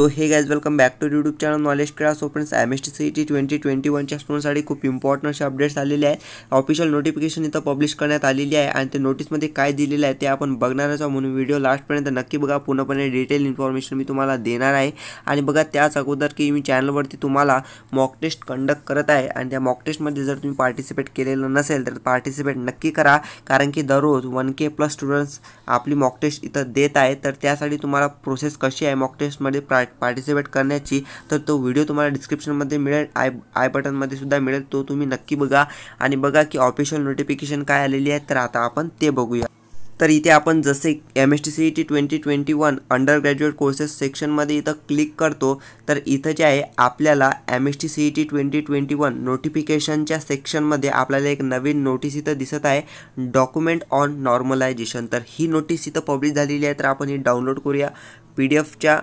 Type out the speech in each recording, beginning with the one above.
So hey guys welcome back to YouTube channel knowledge class so friends M S T C T twenty twenty वनच्या स्टुडंटसाठी खूप important असे updates आलेले official notification इथं publish करण्यात आलेली आहे आणि ते नोटीसमध्ये काय दिलेलं आहे ते आपण बघणारच आहोत. म्हणून लास्टपर्यंत नक्की बघा. पूर्णपणे डिटेल इन्फॉर्मेशन मी तुम्हाला देणार आहे. आणि बघा, त्याच अगोदर की मी चॅनलवरती तुम्हाला मॉक टेस्ट कंडक्ट करत आहे. आणि त्या मॉक टेस्टमध्ये जर तुम्ही पार्टिसिपेट केलेलं नसेल, तर पार्टिसिपेट नक्की करा. कारण की दररोज वन के प्लस स्टुडंट्स आपली मॉक टेस्ट इथं देत आहेत. तर त्यासाठी प्रोसेस कशी आहे मॉक टेस्टमध्ये पार्टिसिपेट करण्याची तर तो व्हिडिओ तुम्हाला डिस्क्रिप्शनमध्ये मिळेल. आय आय बटनमध्ये सुद्धा मिळेल. तो तुम्ही नक्की बघा. आणि बघा की ऑफिशियल नोटिफिकेशन काय आलेली आहे. तर आता आपण ते बघूया. तर इथे आपण जसे M S T C E T twenty twenty one undergraduate courses सेक्शनमध्ये इथं क्लिक करतो तर इथं जे आहे आपल्याला M S T C E T twenty twenty one नोटिफिकेशनच्या सेक्शनमध्ये आपल्याला एक नवीन नोटीस इथं दिसत आहे. डॉक्युमेंट ऑन नॉर्मलायझेशन तर ही नोटीस इथं पब्लिश झालेली आहे. तर आपण ही डाउनलोड करूया. पी डी एफच्या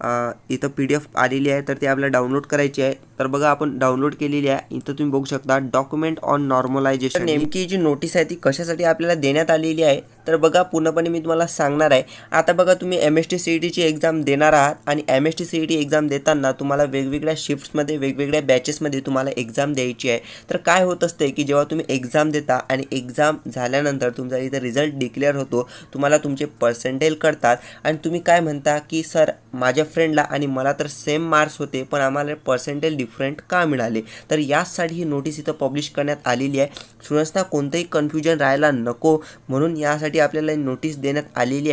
इथं पी डी एफ आलेली आहे तर ते आपल्याला डाउनलोड करायची आहे. बघा, आपण डाउनलोड केलेली आहे. इथं तुम्ही बघू शकता डॉक्युमेंट ऑन नॉर्मलायझेशन नेमकी जी नोटीस आहे, ती कशासाठी आपल्याला देण्यात आलेली आहे, तर बघा, पूर्णपणे मी तुम्हाला सांगणार आता बघा, तुम्ही M S T C E टीची एक्झाम देणार आहात आणि M S T C E T exam देताना तुम्हाला वेगवेगळ्या शिफ्ट्समध्ये वेगवेगळ्या बॅचेसमध्ये तुम्हाला एक्झाम द्यायची आहे. तर काय होत असते की जेव्हा तुम्ही एक्झाम देता आणि एक्झाम झाल्यानंतर तुमचा इथं रिझल्ट डिक्लेअर होतो, तुम्हाला तुमचे पर्सेंटेज कळतात. आणि तुम्ही काय म्हणता की, सर, माझ्या फ्रेंडला आणि मला सेम मार्क्स होते, पण आम्हाला पर्सेंटेज डिफरंट का मिळाले. तर ही नोटीस इथं पब्लिश करण्यात आलेली आहे. स्टुडंट्सना कोणतंही नको म्हणून यासाठी आपल्याला नोटीस देण्यात आलेली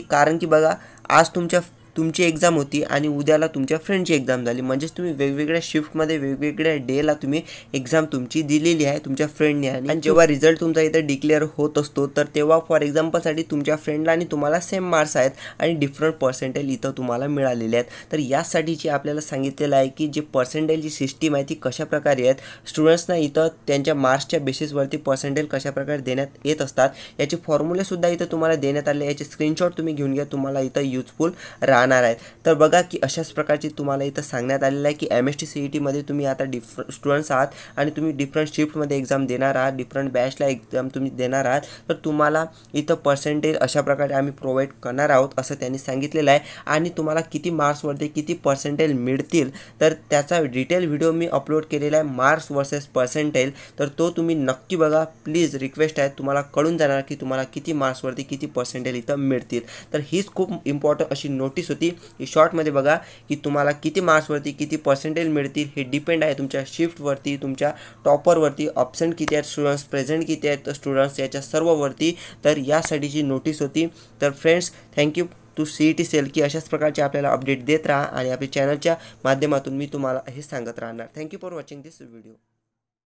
कारण की बघा, आज तुमच्या तुमची एक्झाम होती आणि उद्याला तुमच्या फ्रेंडची एक्झाम झाली. म्हणजेच तुम्ही वेगवेगळ्या शिफ्टमध्ये वेगवेगळ्या डेला तुम्ही एक्झाम तुमची दिलेली आहे तुमच्या फ्रेंडने आणि जेव्हा रिझल्ट तुमचा इथं डिक्लेअर होत असतो, तर तेव्हा फॉर फ्रेंडला आणि तुम्हाला सेम मार्क्स आहेत आणि डिफरंट पर्सेंटेज इथं तुम्हाला मिळालेले आहेत. तर यासाठीची आपल्याला सांगितलेलं आहे की जे पर्सेंटेजची ती कशा प्रकारे आहेत स्टुडंट्सना इथं त्यांच्या मार्क्सच्या बेसिसवरती पर्सेंटेज कशा प्रकारे येत असतात, याचे फॉर्म्युलेसुद्धा इथं तुम्हाला देण्यात आले. याचे स्क्रीनशॉट तुम्ही घेऊन घ्या, तुम्हाला इथं युजफुल राहणार राहणार आहेत. तर की अशाच प्रकारची तुम्हाला इथं सांगण्यात आलेलं आहे की M S T C E टीमध्ये तुम्ही आता डिफर स्टुडंट्स आहात आणि तुम्ही डिफरंट शिफ्टमध्ये एक्झाम देणार आहात डिफरंट बॅचला एक्झाम तुम्ही देणार आहात. तर तुम्हाला इथं पर्सेंटेज अशा प्रकारे आम्ही प्रोव्हाइड करणार आहोत असं त्यांनी सांगितलेलं आहे. आणि तुम्हाला किती मार्क्सवरती किती पर्सेंटेज मिळतील, तर डिटेल व्हिडिओ मी अपलोड केलेला आहे मार्क्स वर्सेस पर्सेंटेज तो तुम्ही नक्की बघा. प्लीज़ रिक्वेस्ट आहे. तुम्हाला कळून जाणार की तुम्हाला किती मार्क्सवरती किती पर्सेंटेज इथं मिळतील. तर हीच खूप इम्पॉर्टंट अशी नोटीस ही शॉर्टमध्ये बघा, की तुम्हाला किती मार्क्सवरती किती पर्सेंटेज मिळतील, हे डिपेंड आहे तुमच्या शिफ्टवरती तुमच्या टॉपरवरती ऑप्शन किती आहेत स्टुडंट्स प्रेझेंट किती आहेत स्टुडंट्स याच्या सर्ववरती तर यासाठीची नोटीस होती. तर friends thank you to C T cell की अशाच प्रकारचे आपल्याला अपडेट देत राहा आणि आपल्या चॅनलच्या माध्यमातून मी तुम्हाला हे सांगत राहणार. Thank you for watching this video